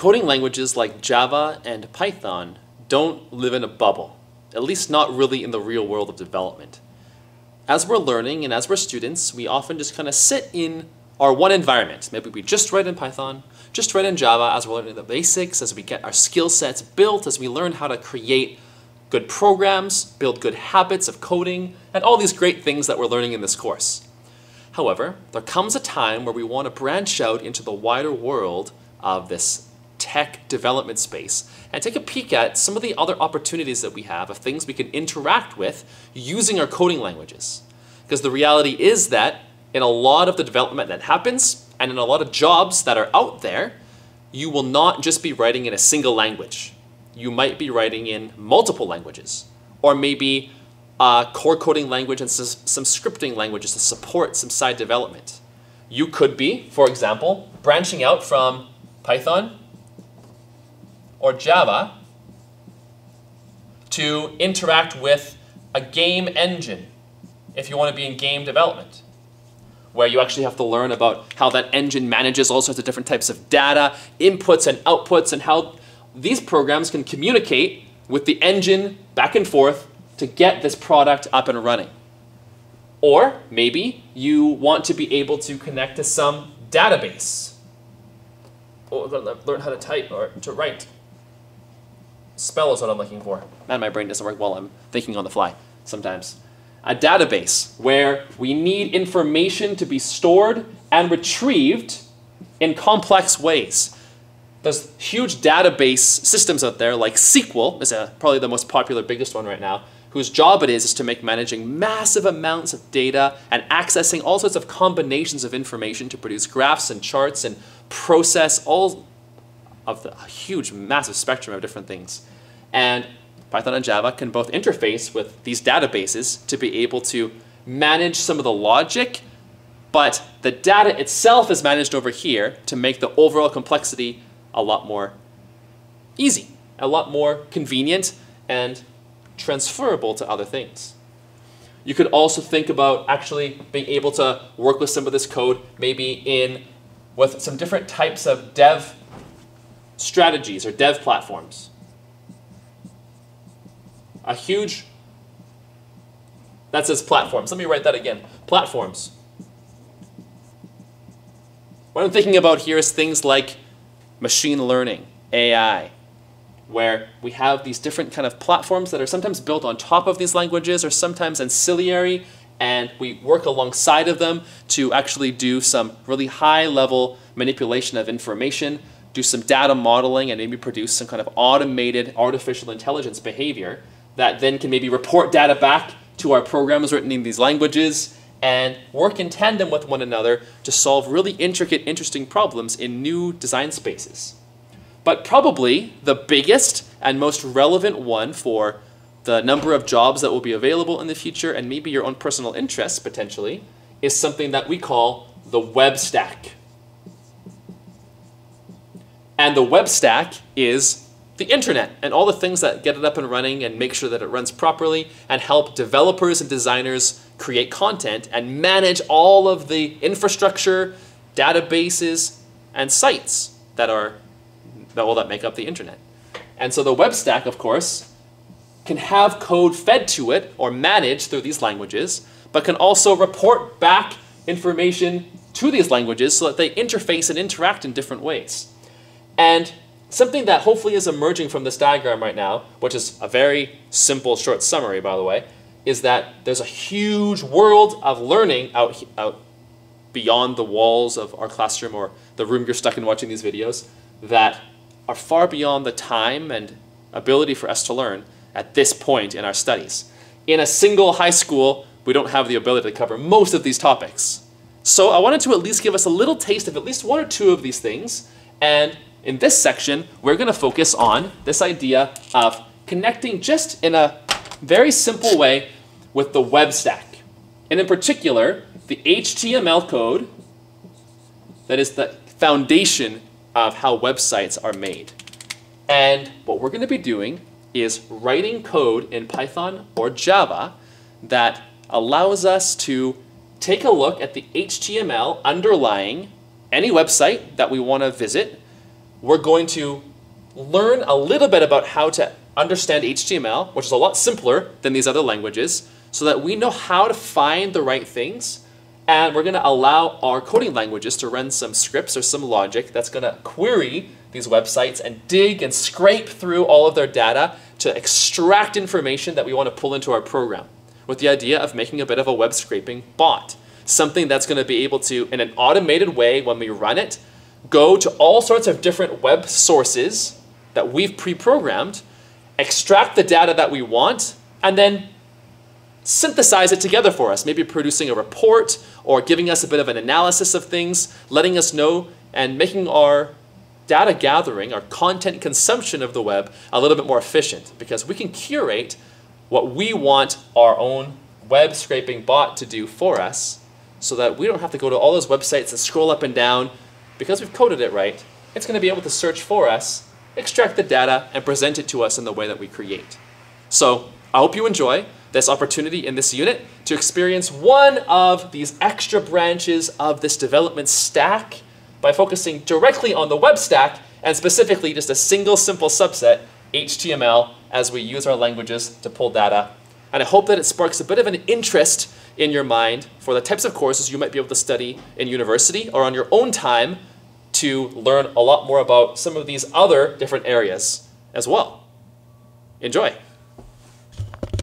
coding languages like Java and Python don't live in a bubble, at least not really in the real world of development. As we're learning and as we're students, we often just kind of sit in our one environment. Maybe we just write in Python, just write in Java as we're learning the basics, as we get our skill sets built, as we learn how to create good programs, build good habits of coding, and all these great things that we're learning in this course. However, there comes a time where we want to branch out into the wider world of this tech development space and take a peek at some of the other opportunities that we have of things we can interact with using our coding languages. Because the reality is that in a lot of the development that happens and in a lot of jobs that are out there, you will not just be writing in a single language. You might be writing in multiple languages, or maybe a core coding language and some scripting languages to support some side development. You could be, for example, branching out from Python or Java to interact with a game engine if you want to be in game development, where you actually have to learn about how that engine manages all sorts of different types of data, inputs and outputs, and how these programs can communicate with the engine back and forth to get this product up and running. Or maybe you want to be able to connect to some database or learn how to type or to write. Spell is what I'm looking for. Man, my brain doesn't work well. I'm thinking on the fly sometimes. A database where we need information to be stored and retrieved in complex ways. There's huge database systems out there like SQL is a, probably the most popular, biggest one right now, whose job it is is to make managing massive amounts of data and accessing all sorts of combinations of information to produce graphs and charts and process all of the huge, massive spectrum of different things. And Python and Java can both interface with these databases to be able to manage some of the logic, but the data itself is managed over here to make the overall complexity a lot more easy, a lot more convenient, and transferable to other things. You could also think about actually being able to work with some of this code maybe in with some different types of dev strategies or dev platforms. A huge, that says platforms. Let me write that again. Platforms. What I'm thinking about here is things like machine learning, AI, where we have these different kind of platforms that are sometimes built on top of these languages or sometimes ancillary and we work alongside of them to actually do some really high level manipulation of information, do some data modeling and maybe produce some kind of automated artificial intelligence behavior that then can maybe report data back to our programs written in these languages and work in tandem with one another to solve really intricate, interesting problems in new design spaces. But probably the biggest and most relevant one for the number of jobs that will be available in the future and maybe your own personal interests potentially is something that we call the web stack. And the web stack is the internet and all the things that get it up and running and make sure that it runs properly and help developers and designers create content and manage all of the infrastructure, databases, and sites that are that will that make up the internet. And so the web stack, of course, can have code fed to it or managed through these languages, but can also report back information to these languages so that they interface and interact in different ways. And something that hopefully is emerging from this diagram right now, which is a very simple short summary, by the way, is that there's a huge world of learning out, out beyond the walls of our classroom or the room you're stuck in watching these videos that are far beyond the time and ability for us to learn at this point in our studies. In a single high school, we don't have the ability to cover most of these topics. So I wanted to at least give us a little taste of at least one or two of these things. And in this section, we're going to focus on this idea of connecting just in a very simple way with the web stack. And in particular, the HTML code that is the foundation of how websites are made. And what we're going to be doing is writing code in Python or Java that allows us to take a look at the HTML underlying any website that we want to visit, we're going to learn a little bit about how to understand HTML, which is a lot simpler than these other languages, so that we know how to find the right things. And we're going to allow our coding languages to run some scripts or some logic that's going to query these websites and dig and scrape through all of their data to extract information that we want to pull into our program with the idea of making a bit of a web scraping bot. Something that's going to be able to, in an automated way, when we run it, go to all sorts of different web sources that we've pre-programmed, extract the data that we want, and then synthesize it together for us, maybe producing a report or giving us a bit of an analysis of things, letting us know and making our data gathering, our content consumption of the web a little bit more efficient because we can curate what we want our own web scraping bot to do for us so that we don't have to go to all those websites and scroll up and down because we've coded it right. It's going to be able to search for us, extract the data, and present it to us in the way that we create. So I hope you enjoy this opportunity in this unit to experience one of these extra branches of this development stack by focusing directly on the web stack and specifically just a single simple subset, HTML, as we use our languages to pull data. And I hope that it sparks a bit of an interest in your mind for the types of courses you might be able to study in university or on your own time to learn a lot more about some of these other different areas as well. Enjoy!